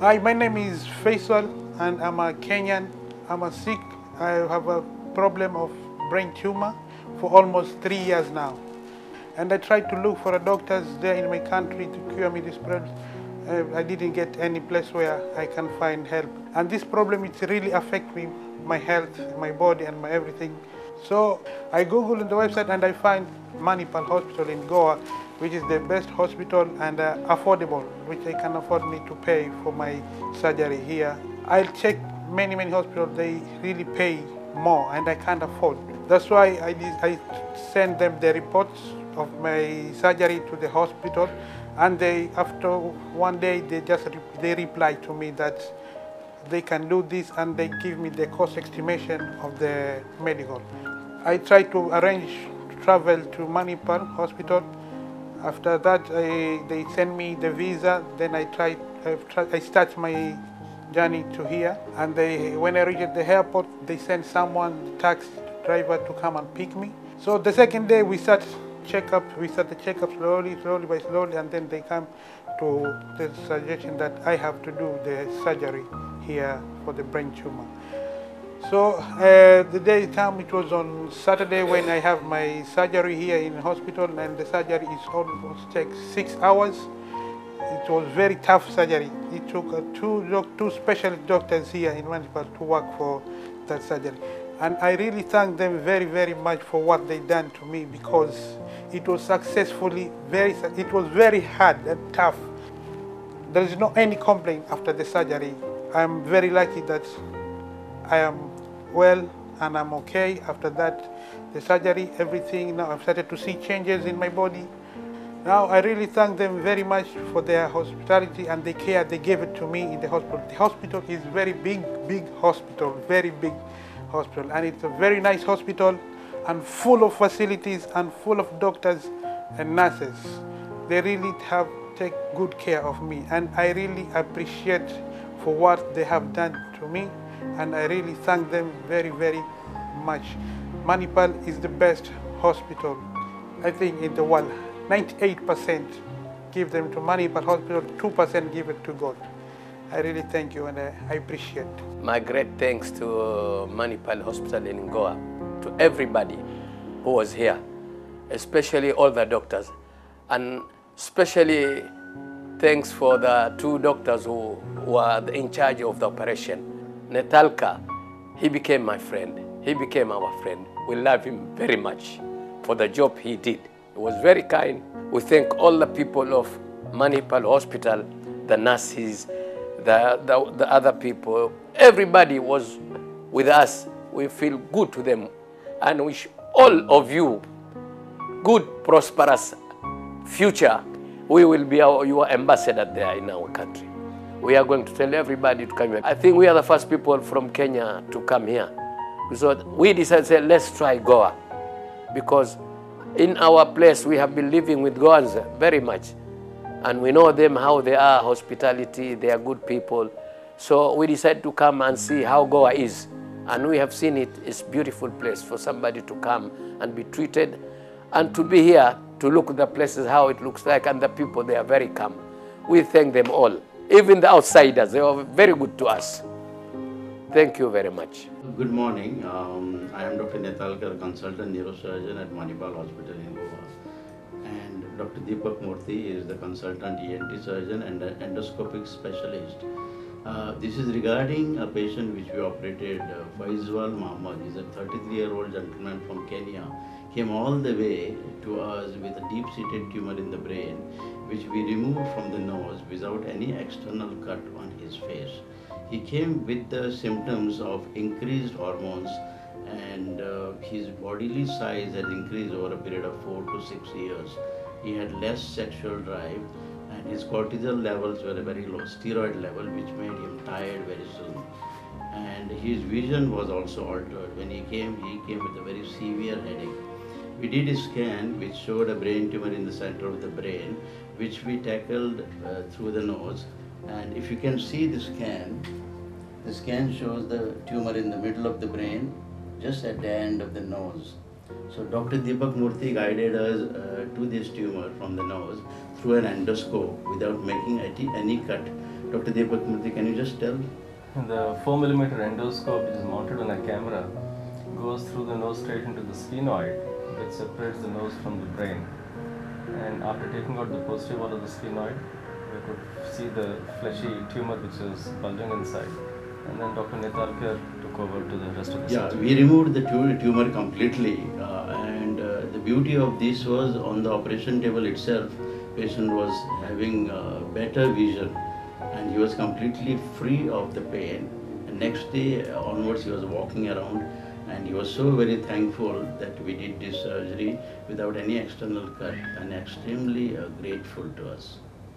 Hi, my name is Faisal and I'm a Kenyan. I'm a sick. I have a problem of brain tumor for almost three years now. And I tried to look for a doctors there in my country to cure me this problem. Uh, I didn't get any place where I can find help. And this problem, it really affect me, my health, my body and my everything. So I Googled the website and I find Manipal Hospital in Goa, which is the best hospital and uh, affordable, which I can afford me to pay for my surgery here. I'll check many, many hospitals, they really pay more and I can't afford. That's why I, I send them the reports of my surgery to the hospital and they, after one day, they just, they reply to me that they can do this and they give me the cost estimation of the medical. I try to arrange travel to Manipal hospital. After that, I, they send me the visa. Then I try, I, start my journey to here. And they, when I reach at the airport, they send someone, taxi driver, to come and pick me. So the second day we start checkup. We start the checkup slowly, slowly by slowly, and then they come to the suggestion that I have to do the surgery here for the brain tumor. So uh, the day time it was on Saturday when I have my surgery here in hospital, and the surgery is almost take six hours. It was very tough surgery. It took uh, two two specialist doctors here in Manipal to work for that surgery, and I really thank them very very much for what they done to me because it was successfully very. It was very hard and tough. There is no any complaint after the surgery. I'm very lucky that I am well and I'm okay. After that, the surgery, everything, now I've started to see changes in my body. Now I really thank them very much for their hospitality and the care they gave it to me in the hospital. The hospital is very big, big hospital, very big hospital. And it's a very nice hospital and full of facilities and full of doctors and nurses. They really have take good care of me and I really appreciate for what they have done to me and I really thank them very, very much. Manipal is the best hospital, I think, in the world. 98% give them to Manipal Hospital, 2% give it to God. I really thank you and I, I appreciate. My great thanks to uh, Manipal Hospital in Goa, to everybody who was here, especially all the doctors, and especially thanks for the two doctors who were in charge of the operation. Netalkar, he became my friend. He became our friend. We love him very much for the job he did. He was very kind. We thank all the people of Manipal Hospital, the nurses, the, the, the other people. Everybody was with us. We feel good to them and wish all of you good, prosperous future. We will be our, your ambassador there in our country. We are going to tell everybody to come here. I think we are the first people from Kenya to come here. So we decided, say, let's try Goa. Because in our place, we have been living with Goans very much. And we know them, how they are, hospitality, they are good people. So we decided to come and see how Goa is. And we have seen it. It's beautiful place for somebody to come and be treated and to be here to look at the places, how it looks like, and the people, they are very calm. We thank them all. Even the outsiders, they were very good to us. Thank you very much. Good morning. Um, I am Dr. Netalkar, consultant neurosurgeon at Manipal Hospital in Goa. And Dr. Deepak Murthy is the consultant ENT surgeon and endoscopic specialist. Uh, this is regarding a patient which we operated, uh, Feiswal Mohamed. He's a 33 year old gentleman from Kenya. Came all the way to us with a deep seated tumor in the brain, which we removed from the nose without any external cut on his face. He came with the symptoms of increased hormones and uh, his bodily size had increased over a period of four to six years. He had less sexual drive his cortisol levels were very low steroid level which made him tired very soon. And his vision was also altered. When he came, he came with a very severe headache. We did a scan which showed a brain tumor in the center of the brain, which we tackled uh, through the nose. And if you can see the scan, the scan shows the tumor in the middle of the brain, just at the end of the nose. So Dr. Deepak Murthy guided us uh, to this tumor from the nose through an endoscope without making any, cut Dr. Deepak Murthy, can you just tell? The 4 millimeter endoscope, which is mounted on a camera, goes through the nose straight into the sphenoid, which separates the nose from the brain. And after taking out the posterior wall of the sphenoid, we could see the fleshy tumor which is bulging inside. And then Dr. Netalkar took over to the rest of the Yeah, we removed the tumor completely, uh, and uh, the beauty of this was on the operation table itself, patient was having uh, better vision, and he was completely free of the pain. And next day onwards, he was walking around, and he was so very thankful that we did this surgery without any external cut, and extremely uh, grateful to us.